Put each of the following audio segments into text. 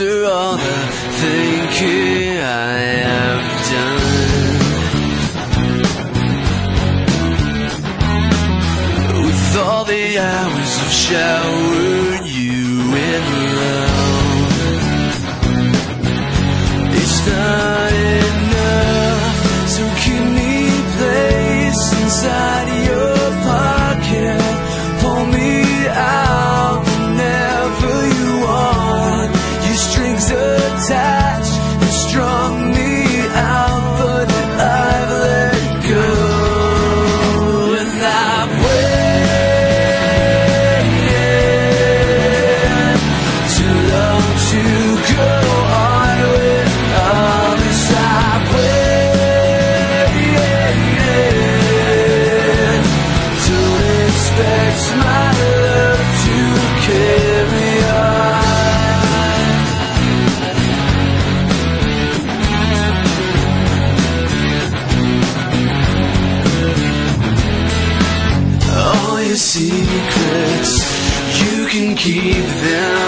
after all the thinking I have done. With all the hours of showering you in love. my love to carry on. All your secrets, you can keep them.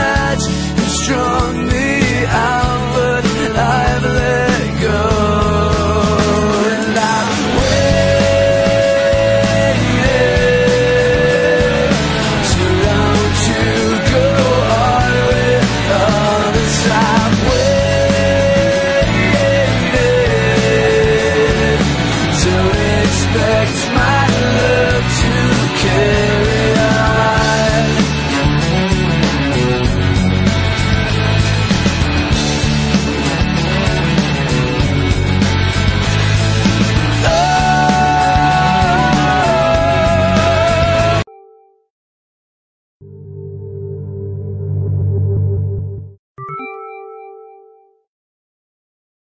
care.